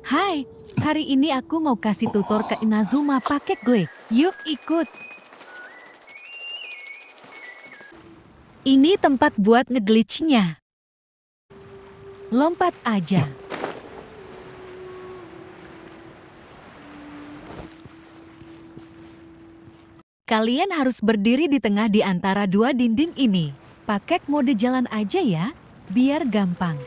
Hai, hari ini aku mau kasih tutor ke Inazuma pakai gue. Yuk ikut. Ini tempat buat ngeglitchnya. Lompat aja. Kalian harus berdiri di tengah di antara dua dinding ini. Pakai mode jalan aja ya, biar gampang.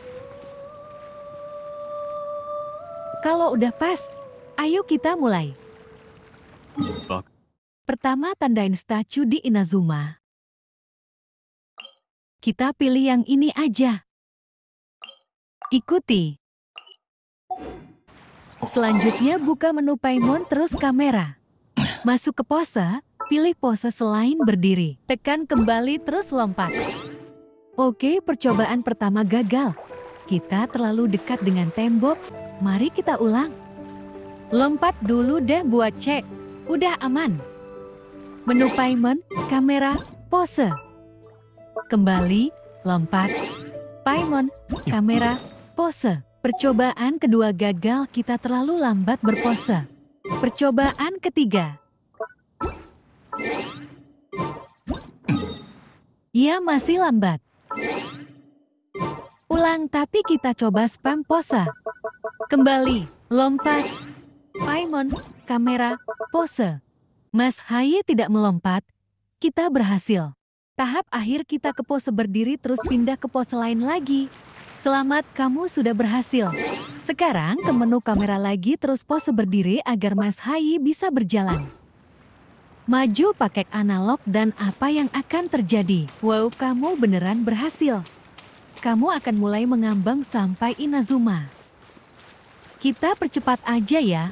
Kalau udah pas, ayo kita mulai. Bak- Pertama tandain statue di Inazuma. Kita pilih yang ini aja. Ikuti. Selanjutnya buka menu Paimon terus kamera. Masuk ke pose, pilih pose selain berdiri. Tekan kembali terus lompat. Oke, percobaan pertama gagal. Kita terlalu dekat dengan tembok. Mari kita ulang. Lompat dulu deh buat cek. Udah aman. Menu Paimon, kamera, pose. Kembali, lompat. Paimon, kamera, pose. Percobaan kedua gagal kita terlalu lambat berpose. Percobaan ketiga. Ia masih lambat. Ulang tapi kita coba spam pose. Kembali, lompat. Paimon, kamera, pose. Mas Haye tidak melompat. Kita berhasil. Tahap akhir kita ke pose berdiri terus pindah ke pose lain lagi. Selamat, kamu sudah berhasil. Sekarang ke menu kamera lagi terus pose berdiri agar Mas Hayi bisa berjalan. Maju pakai analog dan apa yang akan terjadi? Wow, kamu beneran berhasil. Kamu akan mulai mengambang sampai Inazuma. Kita percepat aja ya.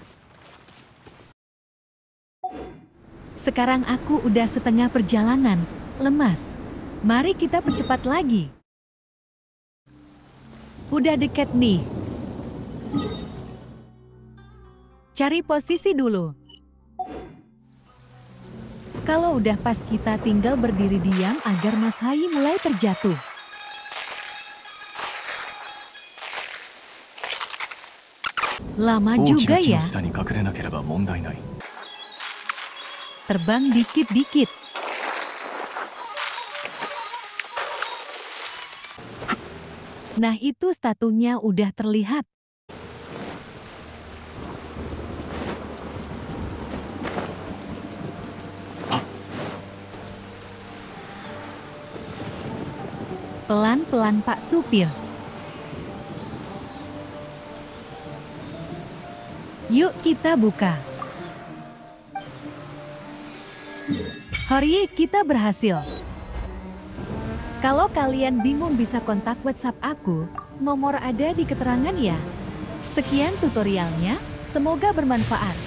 Sekarang aku udah setengah perjalanan, lemas. Mari kita percepat lagi. Udah deket nih. Cari posisi dulu. Kalau udah pas kita tinggal berdiri diam agar Mas Hayi mulai terjatuh. Lama juga ya. Terbang dikit-dikit. Nah itu statunya udah terlihat. Pelan-pelan Pak Supir. Yuk kita buka. Hori, kita berhasil. Kalau kalian bingung bisa kontak WhatsApp aku, nomor ada di keterangan ya. Sekian tutorialnya, semoga bermanfaat.